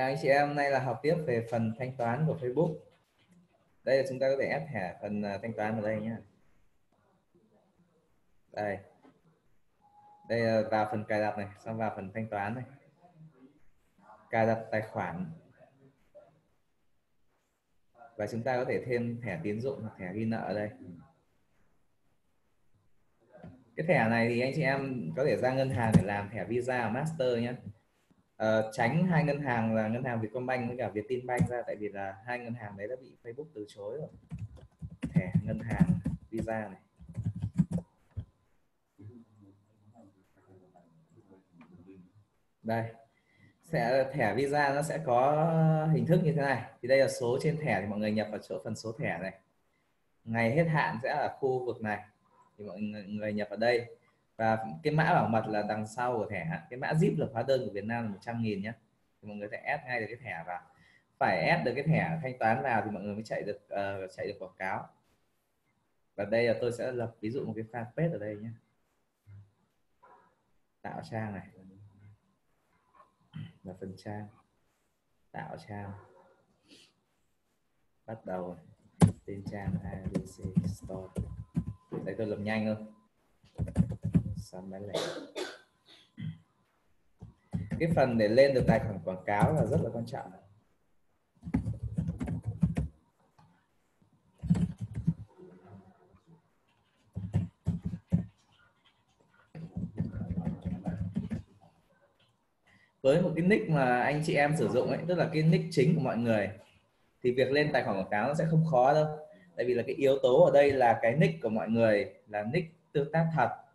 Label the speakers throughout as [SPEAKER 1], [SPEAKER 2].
[SPEAKER 1] Chào anh chị em, hôm nay là học tiếp về phần thanh toán của Facebook. Đây là chúng ta có thể ép thẻ phần à, thanh toán vào đây nhé. Đây. Đây là vào phần cài đặt này, xong vào phần thanh toán này. Cài đặt tài khoản. Và chúng ta có thể thêm thẻ tín dụng hoặc thẻ ghi nợ ở đây. Cái thẻ này thì anh chị em có thể ra ngân hàng để làm thẻ Visa Master nhé uh, tránh hai ngân hàng là ngân hàng Vietcombank với cả Vietinbank ra tại vì là hai ngân hàng đấy đã bị Facebook từ chối rồi. Thẻ ngân hàng Visa này. Đây sẽ thẻ Visa nó sẽ có hình thức như thế này. Thì đây là số trên thẻ thì mọi người nhập vào chỗ phần số thẻ này. Ngày hết hạn sẽ ở khu vực này. Thì mọi người nhập vào đây và cái mã bảo mật là đằng sau của thẻ cái mã zip là hóa đơn của Việt Nam là 100 nghìn nhé thì mọi người sẽ ép ngay được cái thẻ vào. Phải ép được cái thẻ thanh toán vào thì mọi người mới chạy được uh, chạy được quảng cáo. Và đây là tôi sẽ lập ví dụ một cái fanpage ở đây nhé tạo trang này. Là phần trang. Tạo trang. Bắt đầu. Tên trang ABC Store. Đây tôi làm nhanh hơn sàn bán lẻ cái phần để lên được tài khoản quảng cáo là rất là quan trọng. Với một cái nick mà anh chị em sử dụng ấy, tức là cái nick chính của mọi người, thì việc lên tài khoản quảng cáo nó sẽ không khó đâu. Tại vì là cái yếu tố ở đây là cái nick của mọi người là nick tương tác thật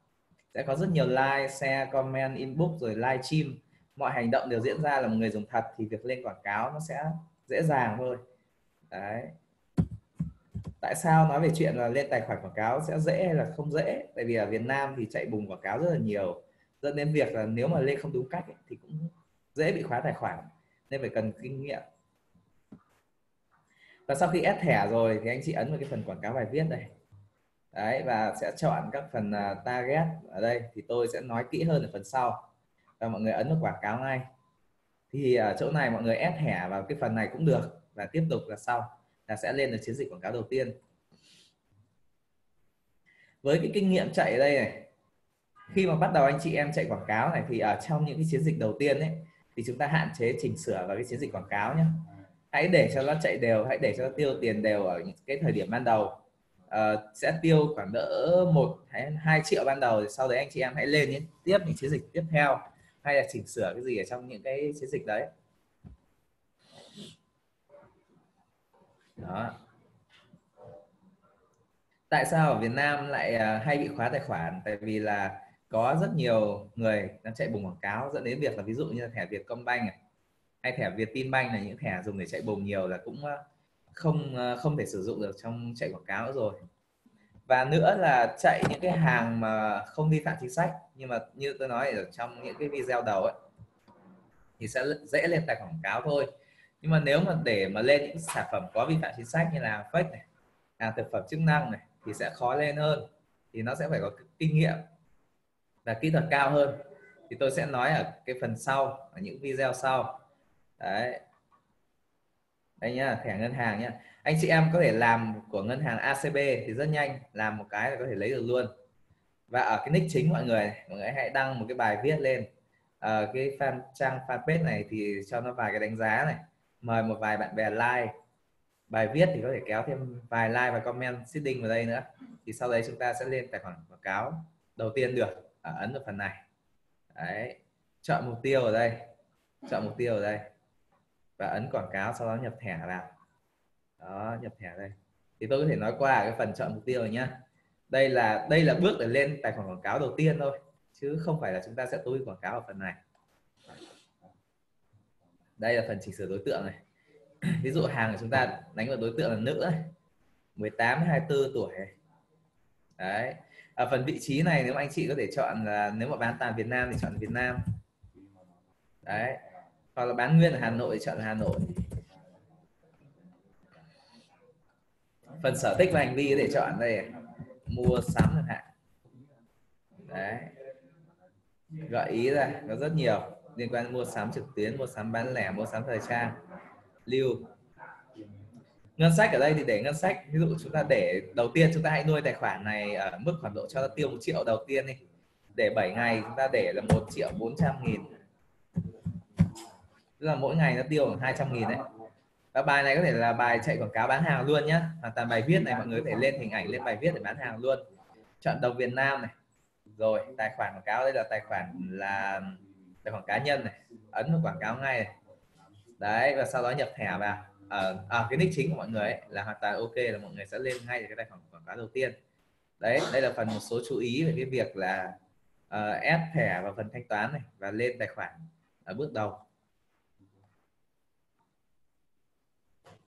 [SPEAKER 1] sẽ có rất nhiều like, share, comment, inbox rồi live stream. Mọi hành động đều diễn ra là một người dùng thật thì việc lên quảng cáo nó sẽ dễ dàng thôi đấy. Tại sao nói về chuyện là lên tài khoản quảng cáo sẽ dễ hay là không dễ? Tại vì ở Việt Nam thì chạy bùng quảng cáo rất là nhiều. Dẫn đến việc là nếu mà lên không đúng cách ấy, thì cũng dễ bị khóa tài khoản. Nên phải cần kinh nghiệm. Và sau khi ép thẻ rồi thì anh chị ấn vào cái phần quảng cáo bài viết đây đấy và sẽ chọn các phần uh, target ở đây. Thì tôi sẽ nói kỹ hơn ở phần sau. Và mọi người ấn vào quảng cáo ngay. Thì ở chỗ này mọi người ép thẻ vào cái phần này cũng được. Và tiếp tục là sau là sẽ lên được chiến dịch quảng cáo đầu tiên. Với cái kinh nghiệm chạy ở đây này khi mà bắt đầu anh chị em chạy quảng cáo này thì ở trong những cái chiến dịch đầu tiên ấy thì chúng ta hạn chế chỉnh sửa vào cái chiến dịch quảng cáo nhé hãy để cho nó chạy đều hãy để cho nó tiêu tiền đều ở những cái thời điểm ban đầu uh, sẽ tiêu khoảng đỡ một hay hai triệu ban đầu thì sau đấy anh chị em hãy lên những tiếp những chiến dịch tiếp theo hay là chỉnh sửa cái gì ở trong những cái chiến dịch đấy. Đó. Tại sao ở Việt Nam lại à, hay bị khóa tài khoản? Tại vì là có rất nhiều người đang chạy bùng quảng cáo dẫn đến việc là ví dụ như là thẻ Vietcombank này, hay thẻ Vietinbank là những thẻ dùng để chạy bùng nhiều là cũng à, không ờ, không thể sử dụng được trong chạy quảng cáo rồi. Và nữa là chạy những cái hàng mà không vi phạm chính sách, nhưng mà như tôi nói ở trong những cái video đầu ấy, thì sẽ dễ lên tài quảng cáo thôi. Nhưng mà nếu mà để mà lên những sản phẩm có vi phạm chính sách như là fake này, hàng thực phẩm chức năng này, thì sẽ khó lên hơn, thì nó sẽ phải có kinh nghiệm và kỹ thuật cao hơn. Thì tôi sẽ nói ở cái phần sau, ở những video sau. Đấy đây nhá, thẻ ngân hàng nhá. Anh chị em có thể làm của ngân hàng ACB thì rất nhanh, làm một cái là có thể lấy được luôn. Và ở cái nick chính mọi người mọi người hãy đăng một cái bài viết lên. Ở cái fan, trang fanpage này thì cho nó vài cái đánh giá này. Mời một vài bạn bè like. Bài viết thì có thể kéo thêm vài like và comment seeding vào đây nữa. Thì sau đấy chúng ta sẽ lên tài khoản quảng cáo đầu tiên được ở ấn vào phần này. Đấy, chọn mục tiêu ở đây. Chọn mục tiêu ở đây và ấn quảng cáo, sau đó nhập thẻ vào. Đó, nhập thẻ đây. Thì tôi có thể nói qua cái phần chọn mục tiêu rồi nhá. Đây là đây là bước để lên tài khoản quảng cáo đầu tiên thôi, chứ không phải là chúng ta sẽ tối quảng cáo ở phần này. Đây là phần chỉnh sửa đối tượng này. Ví dụ hàng của chúng ta đánh vào đối tượng là nữ này 18 24 tuổi đấy. Ở phần vị trí này, nếu mà anh chị có thể chọn là, nếu mà bán toàn Việt Nam thì chọn Việt Nam. Đấy hoặc là bán nguyên ở Hà Nội, chọn Hà Nội. Phần sở thích và hành vi để chọn đây mua sắm chẳng hạn. Đấy. Gợi ý ra, có rất nhiều. Liên quan mua sắm trực tuyến, mua sắm bán lẻ, mua sắm thời trang. Lưu. Ngân sách ở đây thì để ngân sách. Ví dụ chúng ta để, đầu tiên chúng ta hãy nuôi tài khoản này ở mức khoảng độ cho tiêu một triệu đầu tiên đi. Để 7 ngày chúng ta để là một triệu 400 nghìn tức là mỗi ngày nó tiêu khoảng 200 nghìn đấy. Và bài này có thể là bài chạy quảng cáo bán hàng luôn nhá. Hoàn toàn bài viết này mọi người có thể lên hình ảnh lên bài viết để bán hàng luôn. Chọn đồng Việt Nam này. Rồi tài khoản quảng cáo đây là tài khoản là tài khoản cá nhân này. Ấn vào quảng cáo ngay này. Đấy và sau đó nhập thẻ vào. Ở à, à, cái nick chính của mọi người ấy, là hoàn toàn ok là mọi người sẽ lên ngay cái tài khoản quảng cáo đầu tiên. Đấy đây là phần một số chú ý về cái việc là uh, ép thẻ vào phần thanh toán này và lên tài khoản ở bước đầu.